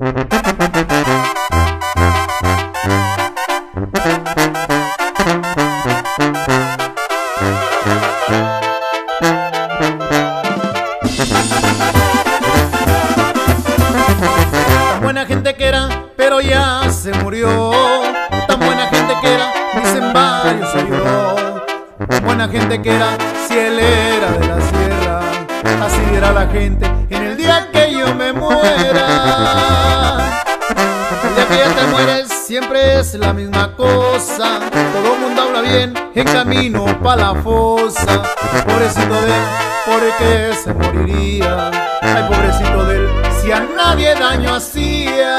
Buena gente que era, pero ya se murió. Tan buena gente que era, dicen varios oyó. Tan buena gente que era, si él era dirá la gente en el día que yo me muera. El día que ya te mueres siempre es la misma cosa. Todo mundo habla bien en camino pa' la fosa. Pobrecito de él, por que se moriría. Ay, pobrecito de él, si a nadie daño hacía.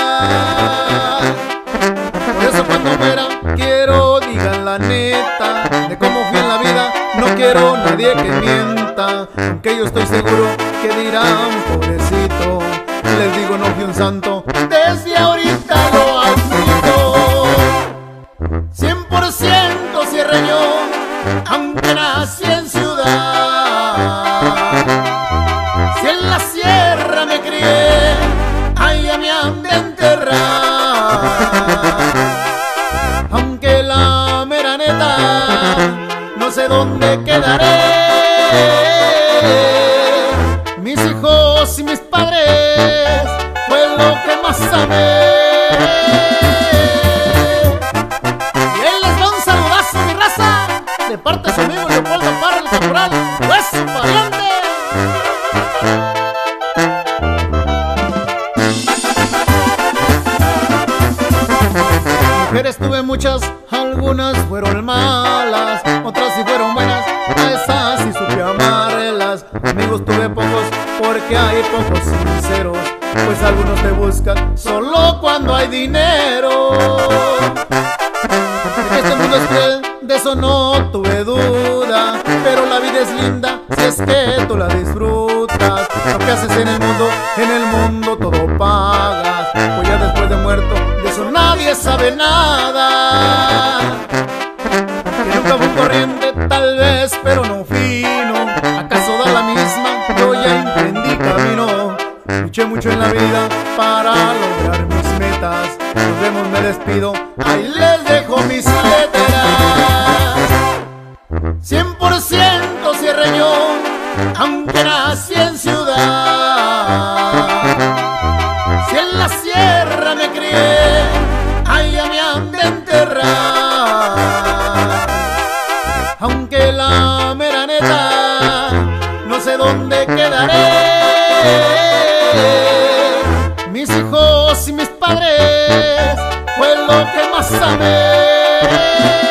Por eso cuando muera quiero digan la neta de cómo fui en la vida. No quiero nadie que mienta, aunque yo estoy seguro que dirán pobrecito. Les digo no fui un santo, desde ahorita lo admito. 100% cierreño, aunque nací en ciudad. Si en la sierra me crié, allá me han de enterrar. Aunque la mera neta, no sé dónde quedaré. Amé. Y les va un saludazo, mi raza, de parte Mujeres tuve muchas, algunas fueron malas, otras sí fueron buenas, a esas sí supe amarlas. Amigos tuve pocos, porque hay pocos sinceros, pues algunos te buscan solo cuando hay dinero. Este mundo es cruel, de eso no tuve duda, pero la vida es linda si es que tú la disfrutas. Lo que haces en el mundo, en el mundo todo pagas, nadie sabe nada. Que nunca fui corriente, tal vez, pero no fino. ¿Acaso da la misma? Yo ya emprendí camino. Luché mucho en la vida para lograr mis metas. Nos vemos, me despido. Ahí les dejo mis letras. 100% cierreño, aunque nací en ciudad. y mis padres fue lo que más amé.